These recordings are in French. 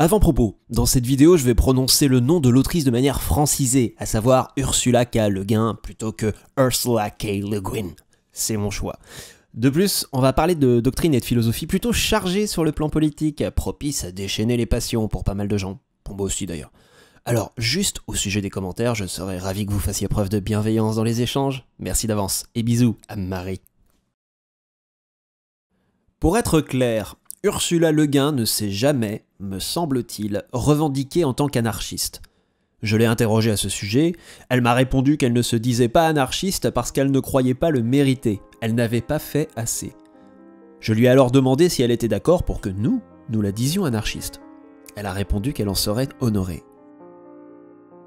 Avant-propos, dans cette vidéo, je vais prononcer le nom de l'autrice de manière francisée, à savoir Ursula K. Le Guin plutôt que Ursula K. Le Guin. C'est mon choix. De plus, on va parler de doctrine et de philosophie plutôt chargées sur le plan politique, propice à déchaîner les passions pour pas mal de gens. Pour moi aussi d'ailleurs. Alors, juste au sujet des commentaires, je serais ravi que vous fassiez preuve de bienveillance dans les échanges. Merci d'avance, et bisous à Marie. Pour être clair, Ursula Le Guin ne s'est jamais, me semble-t-il, revendiquée en tant qu'anarchiste. Je l'ai interrogée à ce sujet, elle m'a répondu qu'elle ne se disait pas anarchiste parce qu'elle ne croyait pas le mériter, elle n'avait pas fait assez. Je lui ai alors demandé si elle était d'accord pour que nous, nous la disions anarchiste. Elle a répondu qu'elle en serait honorée.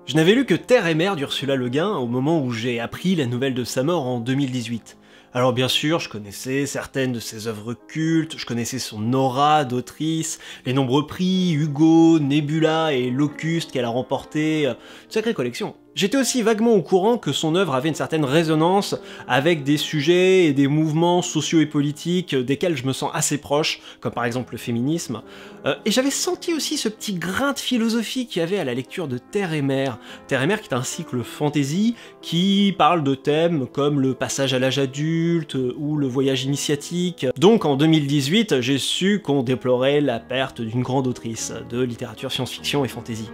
Je n'avais lu que Terre et Mer d'Ursula Le Guin au moment où j'ai appris la nouvelle de sa mort en 2018. Alors bien sûr, je connaissais certaines de ses œuvres cultes, je connaissais son aura d'autrice, les nombreux prix, Hugo, Nebula et Locust qu'elle a remporté, une sacrée collection. J'étais aussi vaguement au courant que son œuvre avait une certaine résonance avec des sujets et des mouvements sociaux et politiques desquels je me sens assez proche, comme par exemple le féminisme. Euh, et j'avais senti aussi ce petit grain de philosophie qu'il y avait à la lecture de Terre et Mer. Terre et Mer qui est un cycle fantasy qui parle de thèmes comme le passage à l'âge adulte ou le voyage initiatique. Donc en 2018, j'ai su qu'on déplorait la perte d'une grande autrice de littérature science-fiction et fantasy.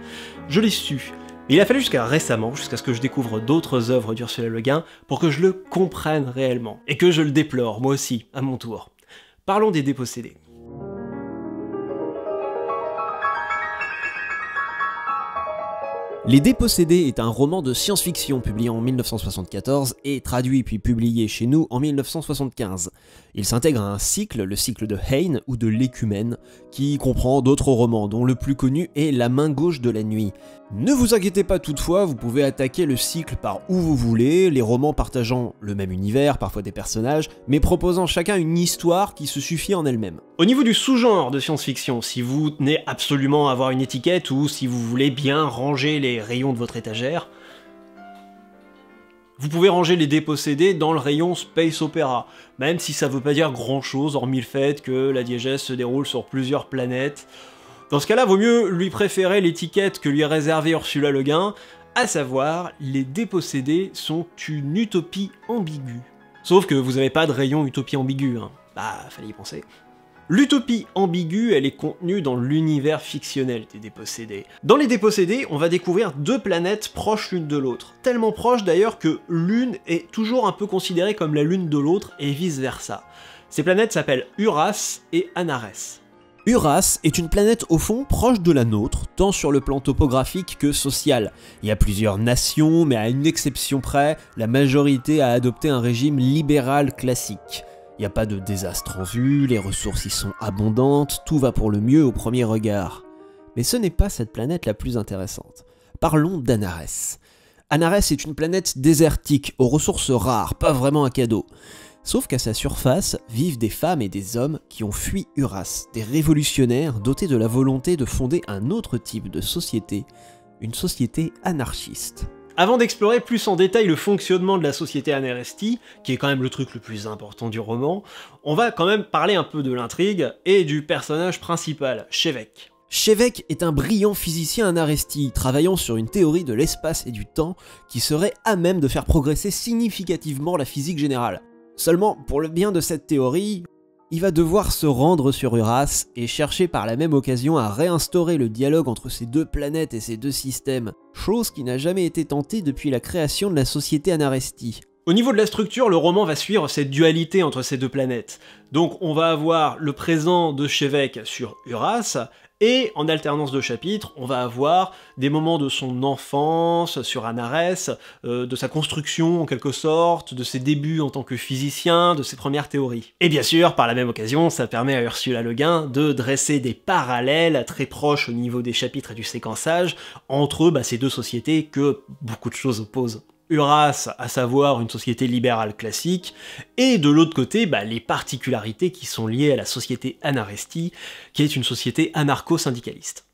Je l'ai su il a fallu jusqu'à récemment, jusqu'à ce que je découvre d'autres œuvres d'Ursula Le Guin, pour que je le comprenne réellement, et que je le déplore, moi aussi, à mon tour. Parlons des dépossédés. Les Dépossédés est un roman de science-fiction publié en 1974 et traduit puis publié chez nous en 1975. Il s'intègre à un cycle, le cycle de Heine ou de l'écumène, qui comprend d'autres romans dont le plus connu est La main gauche de la nuit. Ne vous inquiétez pas toutefois, vous pouvez attaquer le cycle par où vous voulez, les romans partageant le même univers, parfois des personnages, mais proposant chacun une histoire qui se suffit en elle-même. Au niveau du sous-genre de science-fiction, si vous tenez absolument à avoir une étiquette ou si vous voulez bien ranger les rayons de votre étagère, vous pouvez ranger les dépossédés dans le rayon Space Opera, même si ça veut pas dire grand chose, hormis le fait que la diégèse se déroule sur plusieurs planètes. Dans ce cas-là, vaut mieux lui préférer l'étiquette que lui a réservée Ursula Le Guin, à savoir, les dépossédés sont une utopie ambiguë. Sauf que vous n'avez pas de rayon utopie ambiguë, hein. Bah, fallait y penser. L'utopie ambiguë, elle est contenue dans l'univers fictionnel des dépossédés. Dans les dépossédés, on va découvrir deux planètes proches l'une de l'autre. Tellement proches d'ailleurs que l'une est toujours un peu considérée comme la lune de l'autre et vice versa. Ces planètes s'appellent Uras et Anares. Uras est une planète au fond proche de la nôtre, tant sur le plan topographique que social. Il y a plusieurs nations, mais à une exception près, la majorité a adopté un régime libéral classique. Il n'y a pas de désastre en vue, les ressources y sont abondantes, tout va pour le mieux au premier regard. Mais ce n'est pas cette planète la plus intéressante. Parlons d'Anares. Anares est une planète désertique, aux ressources rares, pas vraiment un cadeau. Sauf qu'à sa surface vivent des femmes et des hommes qui ont fui Uras, des révolutionnaires dotés de la volonté de fonder un autre type de société, une société anarchiste. Avant d'explorer plus en détail le fonctionnement de la société Aneresti, qui est quand même le truc le plus important du roman, on va quand même parler un peu de l'intrigue et du personnage principal, Chevek. Chevek est un brillant physicien anaresti, travaillant sur une théorie de l'espace et du temps qui serait à même de faire progresser significativement la physique générale. Seulement, pour le bien de cette théorie, il va devoir se rendre sur Uras et chercher par la même occasion à réinstaurer le dialogue entre ces deux planètes et ces deux systèmes, chose qui n'a jamais été tentée depuis la création de la société Anaresti. Au niveau de la structure, le roman va suivre cette dualité entre ces deux planètes. Donc on va avoir le présent de Chevek sur Uras et en alternance de chapitres, on va avoir des moments de son enfance sur Anares, euh, de sa construction en quelque sorte, de ses débuts en tant que physicien, de ses premières théories. Et bien sûr, par la même occasion, ça permet à Ursula Le Guin de dresser des parallèles très proches au niveau des chapitres et du séquençage entre bah, ces deux sociétés que beaucoup de choses opposent. Uras, à savoir une société libérale classique, et de l'autre côté, bah, les particularités qui sont liées à la société Anaresti, qui est une société anarcho-syndicaliste.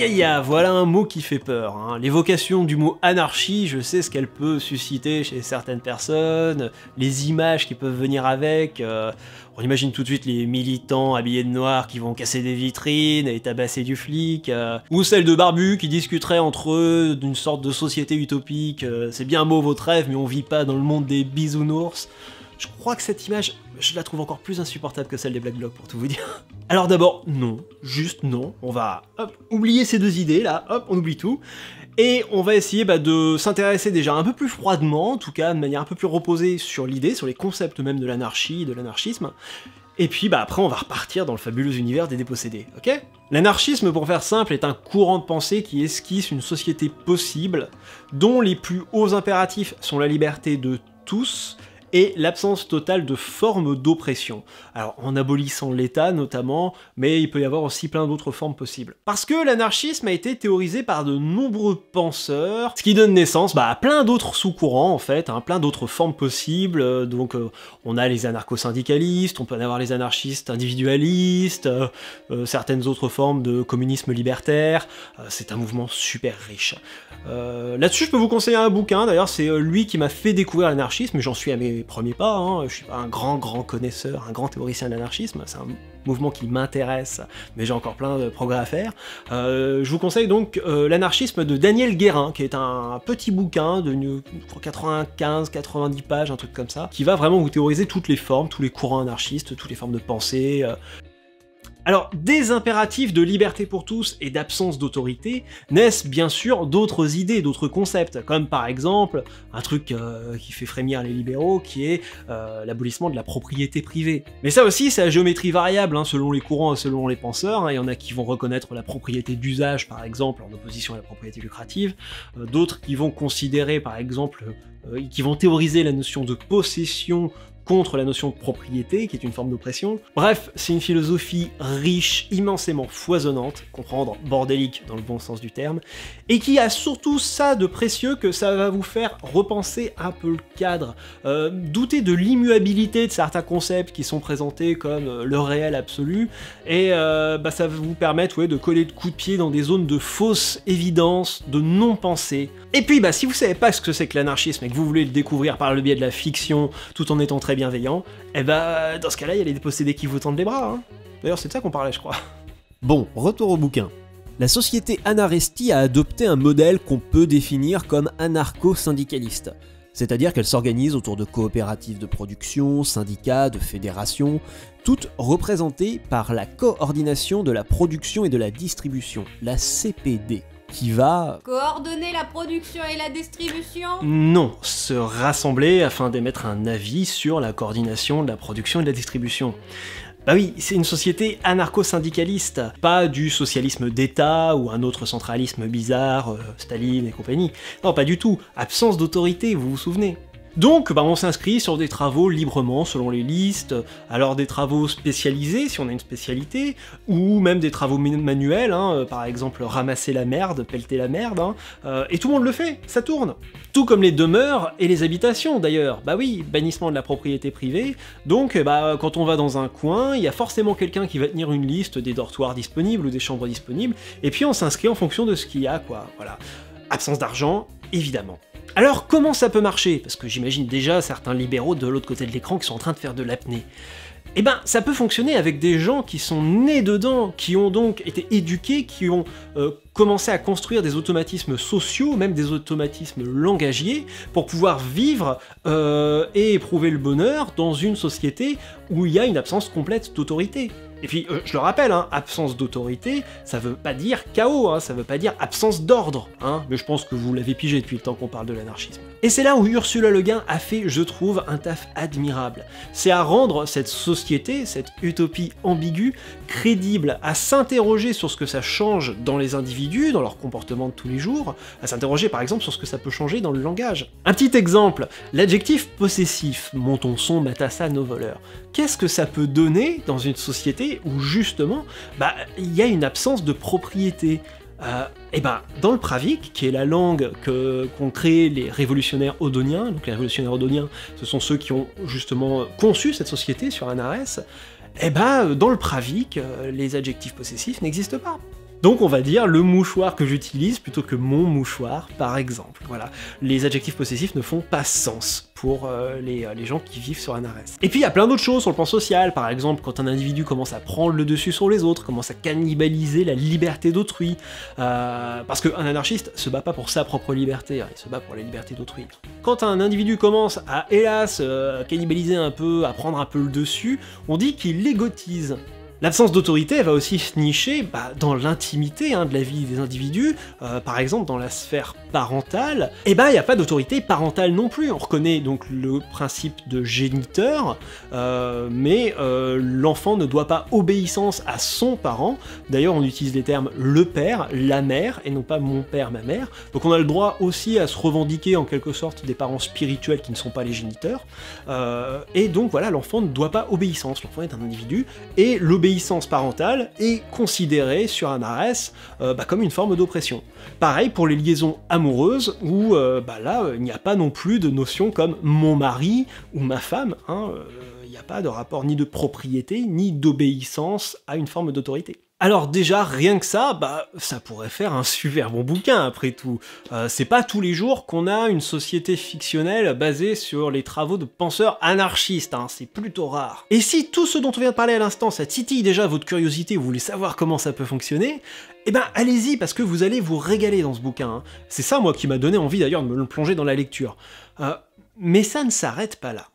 Aïe Aïe aïe voilà un mot qui fait peur. Hein. L'évocation du mot anarchie, je sais ce qu'elle peut susciter chez certaines personnes, les images qui peuvent venir avec. Euh, on imagine tout de suite les militants habillés de noir qui vont casser des vitrines et tabasser du flic, euh, ou celle de Barbu qui discuterait entre eux d'une sorte de société utopique. Euh, c'est bien beau votre rêve, mais on vit pas dans le monde des bisounours. Je crois que cette image, je la trouve encore plus insupportable que celle des Black Blocs, pour tout vous dire. Alors d'abord, non, juste non. On va oublier ces deux idées là, hop, on oublie tout. Et on va essayer bah, de s'intéresser déjà un peu plus froidement, en tout cas de manière un peu plus reposée sur l'idée, sur les concepts même de l'anarchie, de l'anarchisme. Et puis bah après on va repartir dans le fabuleux univers des dépossédés, ok? L'anarchisme, pour faire simple, est un courant de pensée qui esquisse une société possible, dont les plus hauts impératifs sont la liberté de tous, et l'absence totale de formes d'oppression. Alors en abolissant l'État notamment, mais il peut y avoir aussi plein d'autres formes possibles. Parce que l'anarchisme a été théorisé par de nombreux penseurs, ce qui donne naissance bah, à plein d'autres sous-courants en fait, hein, plein d'autres formes possibles. Euh, donc euh, on a les anarcho-syndicalistes, on peut en avoir les anarchistes individualistes, euh, certaines autres formes de communisme libertaire. c'est un mouvement super riche. Là-dessus je peux vous conseiller un bouquin, d'ailleurs c'est lui qui m'a fait découvrir l'anarchisme, j'en suis à mes premier pas, hein. je suis pas un grand grand connaisseur, un grand théoricien de l'anarchisme, c'est un mouvement qui m'intéresse, mais j'ai encore plein de progrès à faire. Euh, je vous conseille donc euh, l'anarchisme de Daniel Guérin, qui est un petit bouquin de 95-90 pages, un truc comme ça, qui va vraiment vous théoriser toutes les formes, tous les courants anarchistes, toutes les formes de pensée, euh, alors, des impératifs de liberté pour tous et d'absence d'autorité naissent bien sûr d'autres idées, d'autres concepts, comme par exemple un truc euh, qui fait frémir les libéraux, qui est euh, l'abolissement de la propriété privée. Mais ça aussi, c'est à géométrie variable, hein, selon les courants et selon les penseurs. Hein. Il y en a qui vont reconnaître la propriété d'usage, par exemple, en opposition à la propriété lucrative, euh, d'autres qui vont considérer, par exemple, qui vont théoriser la notion de possession contre la notion de propriété, qui est une forme d'oppression. Bref, c'est une philosophie riche, immensément foisonnante, comprendre bordélique dans le bon sens du terme, et qui a surtout ça de précieux que ça va vous faire repenser un peu le cadre, euh, douter de l'immuabilité de certains concepts qui sont présentés comme euh, le réel absolu, et euh, bah, ça va vous permettre de coller de coups de pied dans des zones de fausse évidence, de non-pensée. Et puis, bah, si vous savez pas ce que c'est que l'anarchisme et que vous voulez le découvrir par le biais de la fiction, tout en étant très bienveillant, eh bah dans ce cas-là, il y a les dépossédés qui vous tendent les bras. Hein. D'ailleurs, c'est de ça qu'on parlait, je crois. Bon, retour au bouquin. La société Anaresti a adopté un modèle qu'on peut définir comme anarcho-syndicaliste. C'est-à-dire qu'elle s'organise autour de coopératives de production, syndicats, de fédérations, toutes représentées par la coordination de la production et de la distribution, la CPD qui va... Coordonner la production et la distribution Non, se rassembler afin d'émettre un avis sur la coordination de la production et de la distribution. Bah oui, c'est une société anarcho-syndicaliste, pas du socialisme d'État ou un autre centralisme bizarre, euh, Staline et compagnie. Non, pas du tout. Absence d'autorité, vous vous souvenez? Donc bah, on s'inscrit sur des travaux librement selon les listes, alors des travaux spécialisés si on a une spécialité, ou même des travaux manuels, hein, euh, par exemple ramasser la merde, pelleter la merde, hein, euh, et tout le monde le fait, ça tourne. Tout comme les demeures et les habitations d'ailleurs, bah oui, bannissement de la propriété privée, donc bah, quand on va dans un coin, il y a forcément quelqu'un qui va tenir une liste des dortoirs disponibles ou des chambres disponibles, et puis on s'inscrit en fonction de ce qu'il y a, quoi, voilà. Absence d'argent, évidemment. Alors comment ça peut marcher? Parce que j'imagine déjà certains libéraux de l'autre côté de l'écran qui sont en train de faire de l'apnée. Eh ben, ça peut fonctionner avec des gens qui sont nés dedans, qui ont donc été éduqués, qui ont euh, commencé à construire des automatismes sociaux, même des automatismes langagiers, pour pouvoir vivre euh, et éprouver le bonheur dans une société où il y a une absence complète d'autorité. Et puis, euh, je le rappelle, hein, absence d'autorité, ça veut pas dire chaos, hein, ça veut pas dire absence d'ordre, hein, mais je pense que vous l'avez pigé depuis le temps qu'on parle de l'anarchisme. Et c'est là où Ursula Le Guin a fait, je trouve, un taf admirable. C'est à rendre cette société, cette utopie ambiguë, crédible, à s'interroger sur ce que ça change dans les individus, dans leur comportement de tous les jours, à s'interroger par exemple sur ce que ça peut changer dans le langage. Un petit exemple, l'adjectif possessif, montons son, matassa, nos voleurs. Qu'est-ce que ça peut donner dans une société où justement, bah, il y a une absence de propriété? Euh, et ben, dans le Pravik, qui est la langue que qu'ont créé les révolutionnaires odoniens, donc les révolutionnaires odoniens, ce sont ceux qui ont justement conçu cette société sur un et ben, dans le Pravik, euh, les adjectifs possessifs n'existent pas. Donc on va dire le mouchoir que j'utilise plutôt que mon mouchoir, par exemple. Voilà, les adjectifs possessifs ne font pas sens pour euh, les, euh, les, gens qui vivent sur Anares. Et puis il y a plein d'autres choses sur le plan social, par exemple quand un individu commence à prendre le dessus sur les autres, commence à cannibaliser la liberté d'autrui, euh, parce qu'un anarchiste se bat pas pour sa propre liberté, hein, il se bat pour la liberté d'autrui. Quand un individu commence à, hélas, cannibaliser un peu, à prendre un peu le dessus, on dit qu'il légotise. L'absence d'autorité va aussi se nicher bah, dans l'intimité hein, de la vie des individus, euh, par exemple dans la sphère parentale, et eh ben il n'y a pas d'autorité parentale non plus. On reconnaît donc le principe de géniteur, euh, mais euh, l'enfant ne doit pas obéissance à son parent. D'ailleurs, on utilise les termes le père, la mère, et non pas mon père, ma mère. Donc on a le droit aussi à se revendiquer en quelque sorte des parents spirituels qui ne sont pas les géniteurs. et donc voilà, l'enfant ne doit pas obéissance. L'enfant est un individu, et l'obéissance parentale est considérée sur un ARS euh, bah, comme une forme d'oppression. Pareil pour les liaisons amoureuses, où euh, bah, là, il n'y a pas non plus de notion comme mon mari ou ma femme, hein, euh, il n'y a pas de rapport ni de propriété, ni d'obéissance à une forme d'autorité. Alors déjà, rien que ça, bah, ça pourrait faire un super bon bouquin après tout. Euh, c'est pas tous les jours qu'on a une société fictionnelle basée sur les travaux de penseurs anarchistes, hein, c'est plutôt rare. Et si tout ce dont on vient de parler à l'instant, ça titille déjà votre curiosité, vous voulez savoir comment ça peut fonctionner, eh ben allez-y parce que vous allez vous régaler dans ce bouquin. Hein. C'est ça moi qui m'a donné envie d'ailleurs de me plonger dans la lecture. Euh, mais ça ne s'arrête pas là.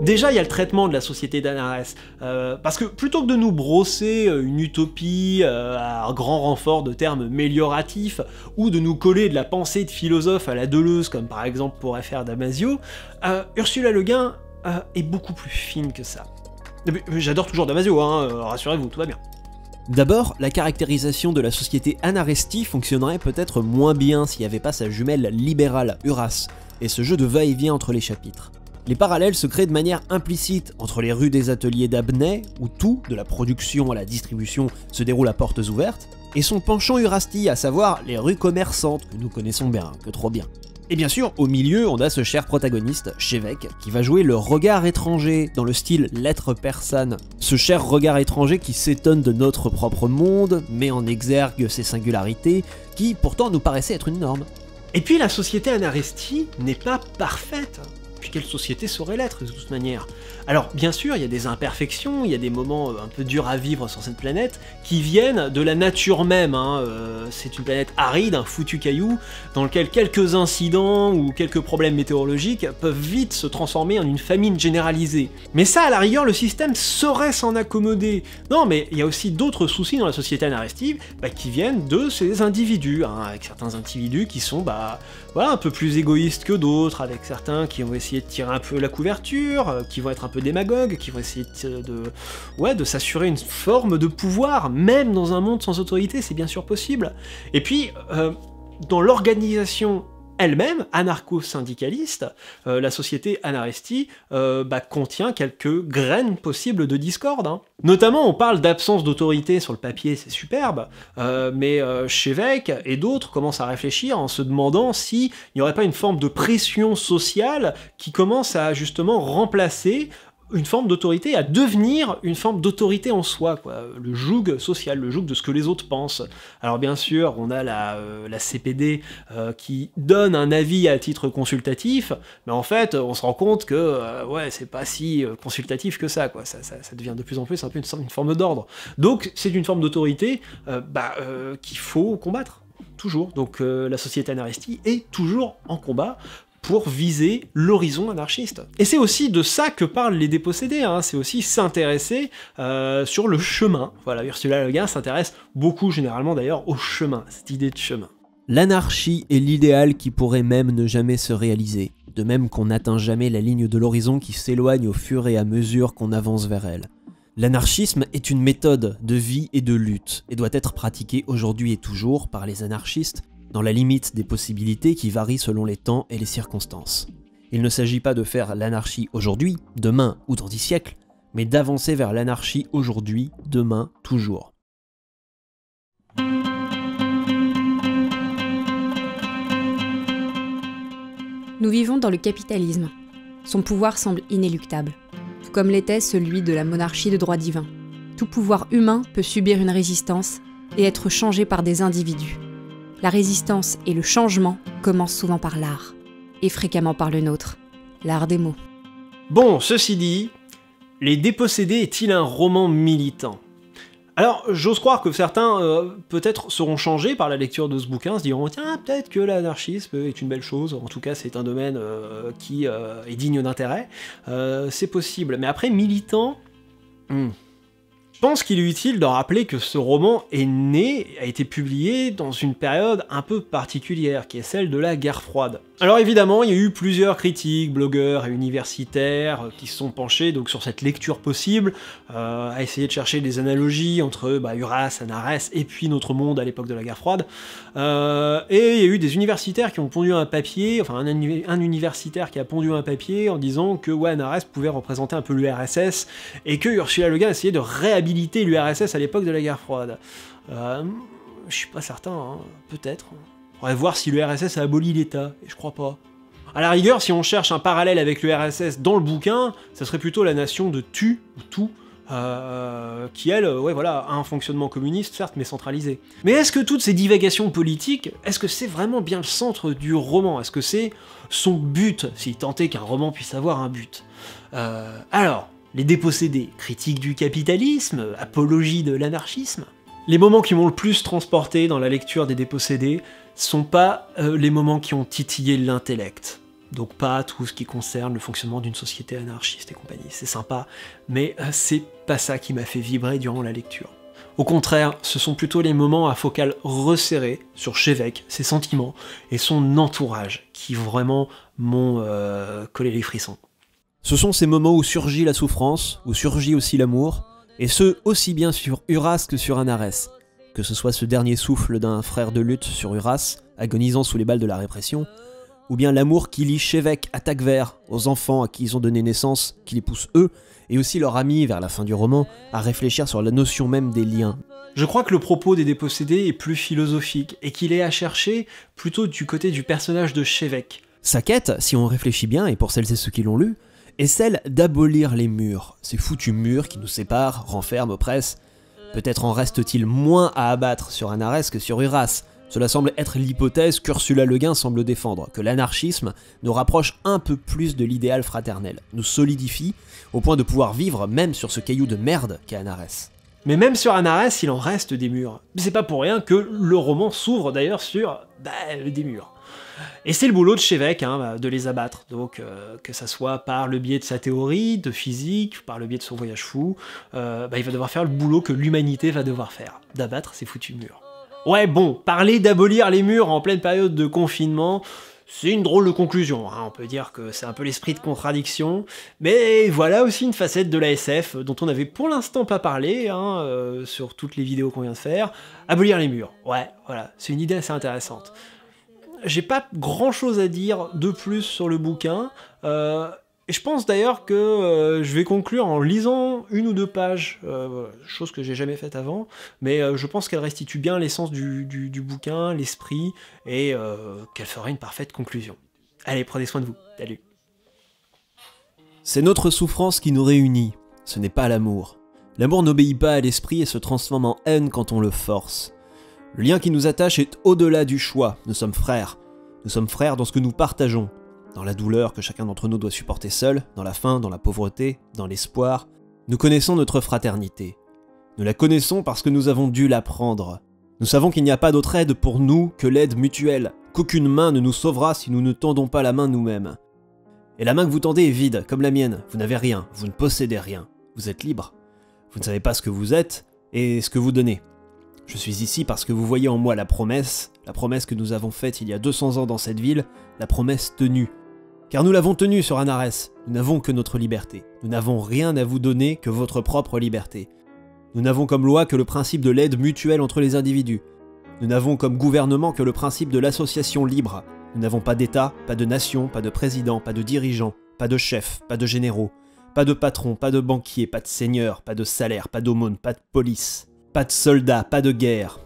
Déjà, il y a le traitement de la société d'Anares, euh, parce que plutôt que de nous brosser euh, une utopie euh, à grand renfort de termes mélioratifs, ou de nous coller de la pensée de philosophe à la Deleuze, comme par exemple pourrait faire Damasio, Ursula Le Guin est beaucoup plus fine que ça. J'adore toujours Damasio, hein, rassurez-vous, tout va bien. D'abord, la caractérisation de la société Anaresti fonctionnerait peut-être moins bien s'il n'y avait pas sa jumelle libérale, Uras, et ce jeu de va-et-vient entre les chapitres. Les parallèles se créent de manière implicite entre les rues des ateliers d'Abney, où tout, de la production à la distribution, se déroule à portes ouvertes, et son penchant Urasti, à savoir les rues commerçantes que nous connaissons bien, que trop bien. Et bien sûr, au milieu, on a ce cher protagoniste, Chevek, qui va jouer le regard étranger dans le style lettre persane. Ce cher regard étranger qui s'étonne de notre propre monde, met en exergue ses singularités, qui pourtant nous paraissaient être une norme. Et puis la société Anaresti n'est pas parfaite. Puis quelle société saurait l'être de toute manière? Alors bien sûr, il y a des imperfections, il y a des moments euh, un peu durs à vivre sur cette planète qui viennent de la nature même. Hein. Euh, c'est une planète aride, un foutu caillou, dans lequel quelques incidents ou quelques problèmes météorologiques peuvent vite se transformer en une famine généralisée. Mais ça, à la rigueur, le système saurait s'en accommoder. Non, mais il y a aussi d'autres soucis dans la société anarestive bah, qui viennent de ces individus, hein, avec certains individus qui sont bah, voilà, un peu plus égoïstes que d'autres, avec certains qui ont essayé de tirer un peu la couverture, euh, qui vont être un peu démagogues, qui vont essayer de, ouais, de s'assurer une forme de pouvoir, même dans un monde sans autorité, c'est bien sûr possible. Et puis, euh, dans l'organisation elle-même, anarcho-syndicaliste, euh, la société Anaresti euh, bah, contient quelques graines possibles de discorde. Hein. Notamment, on parle d'absence d'autorité sur le papier, c'est superbe, mais Chevek et d'autres commencent à réfléchir en se demandant s'il n'y aurait pas une forme de pression sociale qui commence à justement remplacer une forme d'autorité à devenir une forme d'autorité en soi, quoi. le joug social, le joug de ce que les autres pensent. Alors bien sûr, on a la, euh, CPD euh, qui donne un avis à titre consultatif, mais en fait, on se rend compte que euh, ouais, c'est pas si consultatif que ça. Ça, devient de plus en plus un peu une, forme d'ordre. Donc c'est une forme d'autorité bah, qu'il faut combattre toujours. Donc la société anarchiste est toujours en combat pour viser l'horizon anarchiste. Et c'est aussi de ça que parlent les dépossédés, hein. c'est aussi s'intéresser euh, sur le chemin. Voilà, Ursula Le Guin s'intéresse beaucoup généralement d'ailleurs au chemin, cette idée de chemin. L'anarchie est l'idéal qui pourrait même ne jamais se réaliser, de même qu'on n'atteint jamais la ligne de l'horizon qui s'éloigne au fur et à mesure qu'on avance vers elle. L'anarchisme est une méthode de vie et de lutte, et doit être pratiquée aujourd'hui et toujours par les anarchistes dans la limite des possibilités qui varient selon les temps et les circonstances. Il ne s'agit pas de faire l'anarchie aujourd'hui, demain ou dans dix siècles, mais d'avancer vers l'anarchie aujourd'hui, demain, toujours. Nous vivons dans le capitalisme. Son pouvoir semble inéluctable, tout comme l'était celui de la monarchie de droit divin. tout pouvoir humain peut subir une résistance et être changé par des individus. La résistance et le changement commencent souvent par l'art, et fréquemment par le nôtre, l'art des mots. Bon, ceci dit, Les Dépossédés est-il un roman militant? Alors, j'ose croire que certains, euh, peut-être, seront changés par la lecture de ce bouquin, se diront tiens, peut-être que l'anarchisme est une belle chose, en tout cas, c'est un domaine euh, qui euh, est digne d'intérêt. c'est possible. Mais après, militant. hmm. Je pense qu'il est utile de rappeler que ce roman est né, a été publié dans une période un peu particulière, qui est celle de la guerre froide. Alors évidemment, il y a eu plusieurs critiques, blogueurs et universitaires, euh, qui se sont penchés donc sur cette lecture possible, euh, à essayer de chercher des analogies entre bah, Uras, Anares et puis notre monde à l'époque de la guerre froide. Euh, et il y a eu des universitaires qui ont pondu un papier, enfin un, un, universitaire qui a pondu un papier en disant que Anares pouvait représenter un peu l'URSS et que Ursula Le essayait de réhabiliter l'URSS à l'époque de la guerre froide. Je suis pas certain, hein, peut-être. On va voir si l'URSS a aboli l'État, et je crois pas. À la rigueur, si on cherche un parallèle avec l'URSS dans le bouquin, ça serait plutôt la nation de Tu, ou Tout, euh, qui elle, ouais voilà, a un fonctionnement communiste, certes, mais centralisé. Mais est-ce que toutes ces divagations politiques, est-ce que c'est vraiment bien le centre du roman? Est-ce que c'est son but, si tant est qu'un roman puisse avoir un but? Euh, Alors, les dépossédés, critique du capitalisme, apologie de l'anarchisme les moments qui m'ont le plus transporté dans la lecture des dépossédés sont pas euh, les moments qui ont titillé l'intellect. Donc pas tout ce qui concerne le fonctionnement d'une société anarchiste et compagnie. C'est sympa, mais euh, c'est pas ça qui m'a fait vibrer durant la lecture. Au contraire, ce sont plutôt les moments à focale resserrée sur Chévec, ses sentiments et son entourage qui vraiment m'ont euh, collé les frissons. Ce sont ces moments où surgit la souffrance, où surgit aussi l'amour, et ce aussi bien sur Uras que sur Anares. Que ce soit ce dernier souffle d'un frère de lutte sur Uras, agonisant sous les balles de la répression, ou bien l'amour qui lie Chévec à Tagver, aux enfants à qui ils ont donné naissance, qui les poussent eux, et aussi leurs amis vers la fin du roman, à réfléchir sur la notion même des liens. Je crois que le propos des dépossédés est plus philosophique, et qu'il est à chercher plutôt du côté du personnage de Chévec. Sa quête, si on réfléchit bien, et pour celles et ceux qui l'ont lu, est celle d'abolir les murs, ces foutus murs qui nous séparent, renferment, oppressent. Peut-être en reste-t-il moins à abattre sur Anares que sur Uras. Cela semble être l'hypothèse qu'Ursula Le Guin semble défendre, que l'anarchisme nous rapproche un peu plus de l'idéal fraternel, nous solidifie, au point de pouvoir vivre même sur ce caillou de merde qu'est Anares. Mais même sur Anares, il en reste des murs. C'est pas pour rien que le roman s'ouvre d'ailleurs sur bah, des murs. Et c'est le boulot de Chévec hein, de les abattre, donc euh, que ça soit par le biais de sa théorie de physique, par le biais de son voyage fou, euh, bah, il va devoir faire le boulot que l'humanité va devoir faire, d'abattre ces foutus murs. Ouais bon, parler d'abolir les murs en pleine période de confinement, c'est une drôle de conclusion, hein. on peut dire que c'est un peu l'esprit de contradiction, mais voilà aussi une facette de la SF dont on n'avait pour l'instant pas parlé hein, euh, sur toutes les vidéos qu'on vient de faire. Abolir les murs, ouais, voilà, c'est une idée assez intéressante j'ai pas grand chose à dire de plus sur le bouquin. Euh, je pense d'ailleurs que euh, je vais conclure en lisant une ou deux pages, euh, chose que j'ai jamais faite avant, mais je pense qu'elle restitue bien l'essence du, du, bouquin, l'esprit, et qu'elle fera une parfaite conclusion. Allez, prenez soin de vous. Salut. C'est notre souffrance qui nous réunit, ce n'est pas l'amour. L'amour n'obéit pas à l'esprit et se transforme en haine quand on le force. Le lien qui nous attache est au-delà du choix. Nous sommes frères. Nous sommes frères dans ce que nous partageons. Dans la douleur que chacun d'entre nous doit supporter seul, dans la faim, dans la pauvreté, dans l'espoir. Nous connaissons notre fraternité. Nous la connaissons parce que nous avons dû l'apprendre. Nous savons qu'il n'y a pas d'autre aide pour nous que l'aide mutuelle, qu'aucune main ne nous sauvera si nous ne tendons pas la main nous-mêmes. Et la main que vous tendez est vide, comme la mienne. Vous n'avez rien, vous ne possédez rien. Vous êtes libre. Vous ne savez pas ce que vous êtes et ce que vous donnez. Je suis ici parce que vous voyez en moi la promesse, la promesse que nous avons faite il y a 200 ans dans cette ville, la promesse tenue. Car nous l'avons tenue sur Anares, nous n'avons que notre liberté. Nous n'avons rien à vous donner que votre propre liberté. Nous n'avons comme loi que le principe de l'aide mutuelle entre les individus. Nous n'avons comme gouvernement que le principe de l'association libre. Nous n'avons pas d'État, pas de nation, pas de président, pas de dirigeant, pas de chef, pas de généraux, pas de patron, pas de banquier, pas de seigneur, pas de salaire, pas d'aumône, pas de police. Pas de soldats, pas de guerre.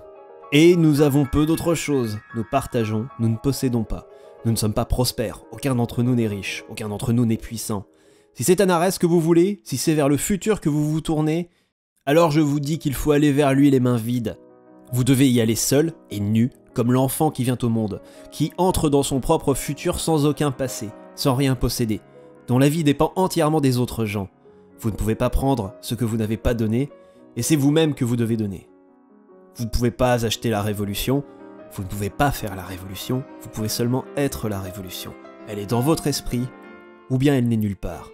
Et nous avons peu d'autres choses. Nous partageons, nous ne possédons pas. Nous ne sommes pas prospères, aucun d'entre nous n'est riche, aucun d'entre nous n'est puissant. Si c'est Anares que vous voulez, si c'est vers le futur que vous vous tournez, Alors je vous dis qu'il faut aller vers lui les mains vides. Vous devez y aller seul et nu, comme l'enfant qui vient au monde, qui entre dans son propre futur sans aucun passé, sans rien posséder, dont la vie dépend entièrement des autres gens. Vous ne pouvez pas prendre ce que vous n'avez pas donné, et c'est vous-même que vous devez donner. Vous ne pouvez pas acheter la révolution, vous ne pouvez pas faire la révolution, vous pouvez seulement être la révolution. Elle est dans votre esprit, ou bien elle n'est nulle part.